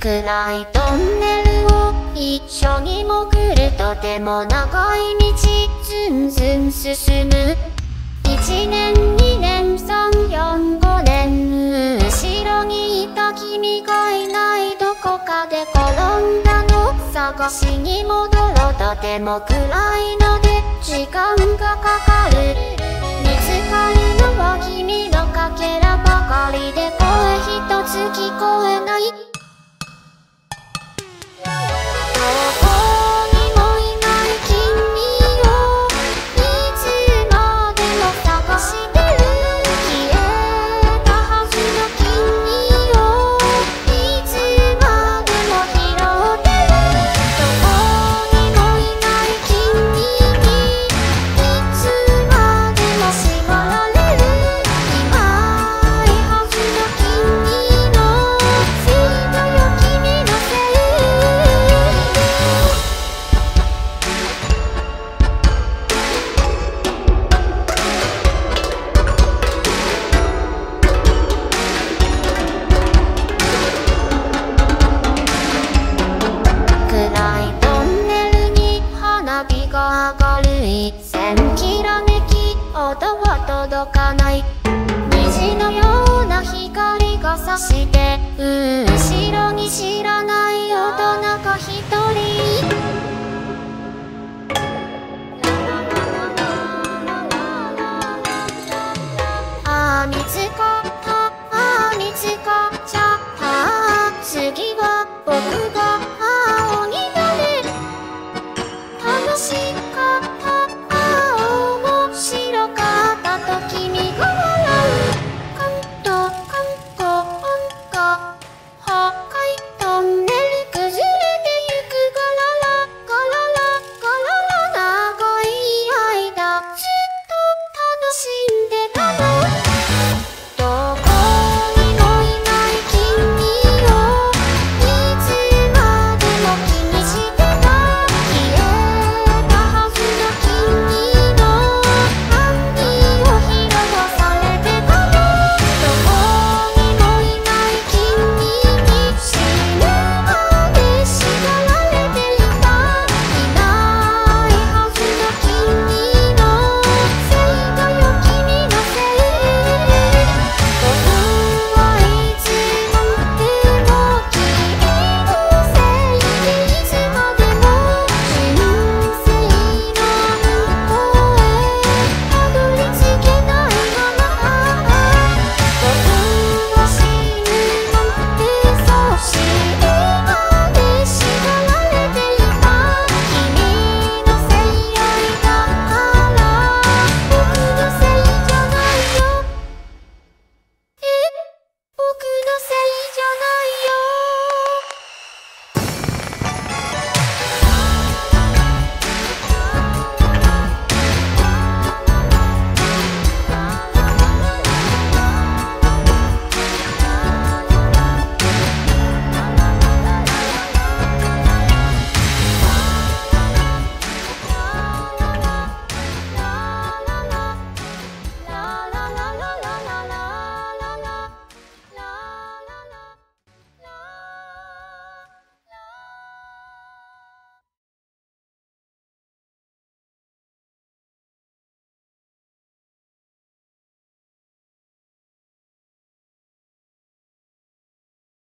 暗いトンネルを一緒に潜るとても長い道ずんずん進む。1年2年345年後ろにいた君がいないどこかで転んだの。探しに戻ろうとても暗いので時間がかかる。ない。虹のような光が差して後ろに知らない大人が一人。ああ見つか